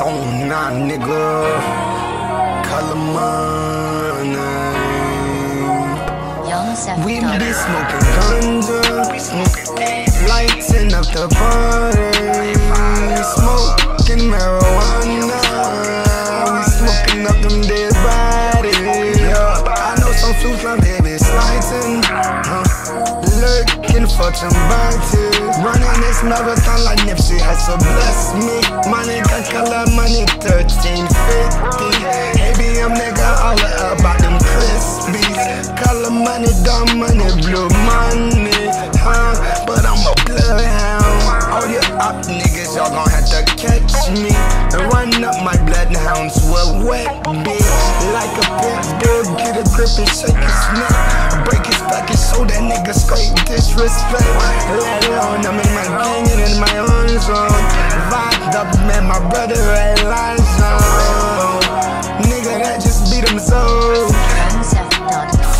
on now, nigga. Color. Young We be smoking ganja, lighting up the party. Smoking marijuana, we smoking up them dead bodies. Yeah, I know some fools from baby slighting, huh? lurking for somebody. Running this marathon like Nipsey Hussle bless me. Money got color, 1350. ABM nigga, all about them crispies. Color money, dumb money, blue money, huh? But I'm a bloodhound. All you up niggas, y'all gon' have to catch me. And run up my bloodhounds will wet me. Like a pit bull, get a grip and shake his neck. Break his back and show that nigga straight disrespect. Let alone, I'm in my gang and in my own zone. Daughter.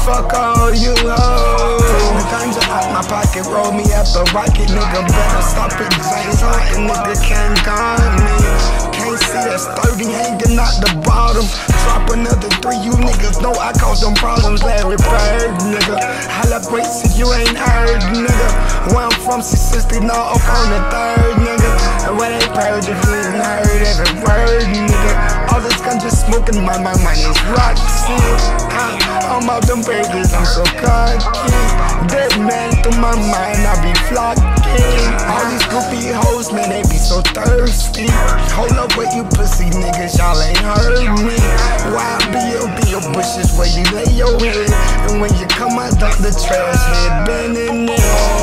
Fuck all you hoes. The ganja out my pocket, roll me up a rocket. Nigga better stop it, James Harden. Nigga can't guard me. Can't see that's 30 hanging out the bottom. Drop another three, you niggas know I caused them problems. Larry Bird, nigga. Holla break, see you ain't heard, nigga. Where I'm from, 660, no, up on the third, nigga. And where they purge, if you ain't heard every word, ganja my, my, name's Roxy. Uh, I'm out them burgers, I'm so cocky. Dead man through my mind, I be flocking. All these goofy hoes, man, they be so thirsty. Hold up with you pussy niggas, y'all ain't heard me. Wild B.O.B. bushes where you lay your head. And when you come out of the trash, head bending it. We